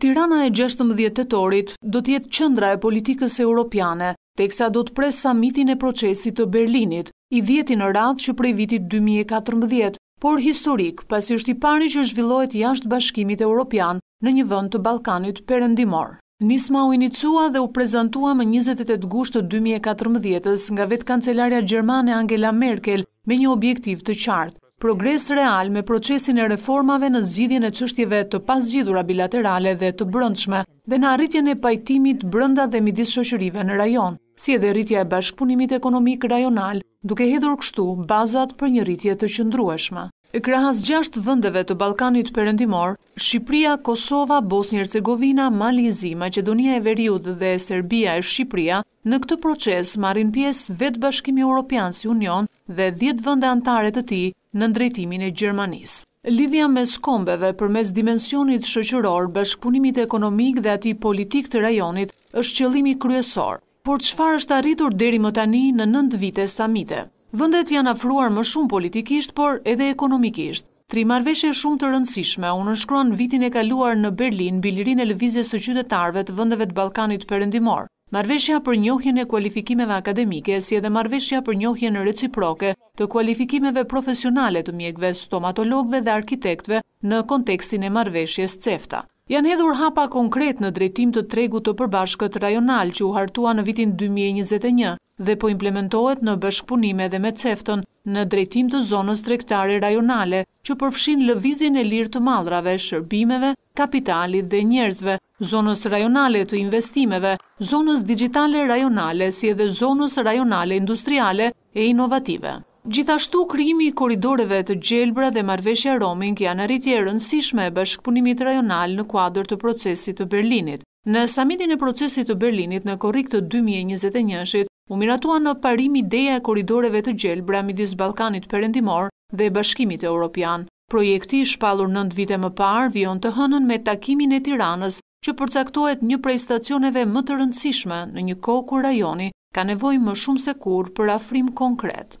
Tirana e gjashtëmbëdhjetë tetorit do të jetë qendra e politikës europiane, teksa do të presë samitin e Procesit të Berlinit, i dhjeti në radhë që prej vitit dy mijë e katërmbëdhjetë, por historik, pasi është i pari që zhvillohet jashtë Bashkimit Europian në një vend të Ballkanit Perëndimor. Nisma u iniciua dhe u prezantua më njëzet e tetë gusht të dy mijë e katërmbëdhjetë-s nga vetë kancelarja gjermane Angela Merkel me një objektiv të qartë, Progres real me procesin e reformave në zgjidhjen e çështjeve të pazgjidhura bilaterale dhe të brendshme dhe në arritjen e pajtimit brenda dhe midis shoqërive në rajon, si edhe rritja e bashkëpunimit ekonomik rajonal, duke hedhur kështu bazat për një rritje të qëndrueshme. E krahas gjashtë vendeve të Ballkanit Perëndimor, Shqipëria, Kosova, Bosnjë-Hercegovina, Mali i Zi, Maqedonia e Veriut dhe Serbia e Shqipëria, Në këtë proces marrin pjesë vetë Bashkimi Europian si Union dhe dhjetë vende anëtare të tij nën drejtimin e Gjermanisë. Lidhja mes kombeve përmes dimensionit shoqëror, bashkëpunimit ekonomik dhe atij politik të rajonit është qëllimi kryesor. Por çfarë është arritur deri më tani në nëntë vite samite? Vendet janë afruar më shumë politikisht, por edhe ekonomikisht. Tri marrëveshje shumë të rëndësishme u nënshkruan vitin e kaluar në Berlin mbi lirinë e lëvizjes së qytetarëve të vendeve të Ballkanit Perëndimor, Marrëveshja për njohjen e kualifikimeve akademike si edhe Marrëveshja për njohjen reciproke të kualifikimeve profesionale të mjekëve, stomatologëve dhe arkitektëve në kontekstin e marrëveshjes CEFTA. Janë hedhur hapa konkretë në drejtim të tregut të përbashkët rajonal që u hartua në vitin dy mijë e njëzet e një dhe po implementohet në bashkëpunim edhe me CEFTA-ën, në drejtim të zonës tregtare rajonale, që përfshin lëvizjen e lirë të mallrave, shërbimeve, kapitalit dhe njerëzve, zonës rajonale të investimeve, zonës digjitale rajonale, si edhe zonës rajonale industriale e inovative. Gjithashtu, krijimi i korridoreve të gjelbra dhe marrëveshja roaming janë arritje e rëndësishme e bashkëpunimit rajonal në kuadër të Procesit të Berlinit. Në Samitin e Procesit të Berlinit në korrik të dy mijë e njëzet e një-shit, u miratua në parim ideja e korridoreve të gjelbra midis Ballkanit Perëndimor dhe Bashkimit Europian. Projekti, i shpallur nëntë vite më parë, vijon të hënën me takimin e Tiranës, që përcaktohet një prej stacioneve më të rëndësishme në një kohë kur rajoni ka nevojë më shumë se kurrë për afrim konkret.